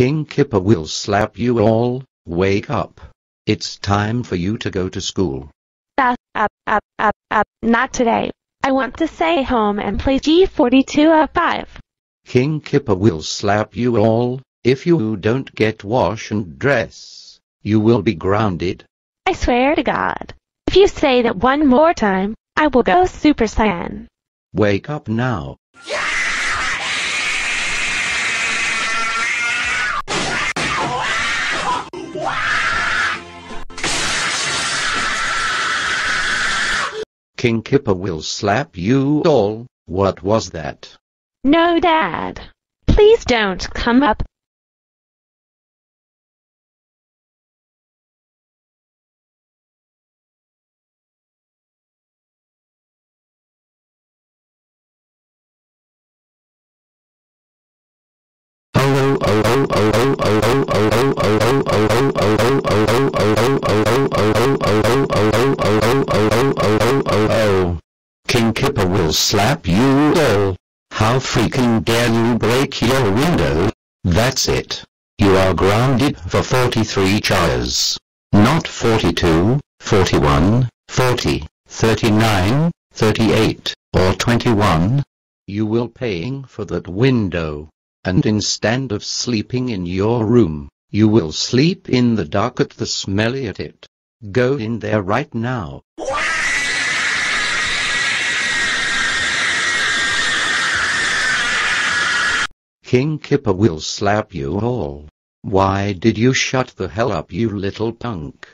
King Kipper will slap you all, wake up. It's time for you to go to school. Up, up, up, up, up, not today. I want to stay home and play G4205. King Kipper will slap you all, if you don't get wash and dress. You will be grounded. I swear to God. If you say that one more time, I will go Super Saiyan. Wake up now. King Kipper will slap you all. What was that? No, Dad. Please don't come up. Oh, King Kipper will slap you all. How freaking dare you break your window? That's it. You are grounded for 43 hours. Not 42, 41, 40, 39, 38, or 21. You will paying for that window. And instead of sleeping in your room, you will sleep in the dark at the smelly at it. Go in there right now. King Kipper will slap you all. Why did you shut the hell up you little punk?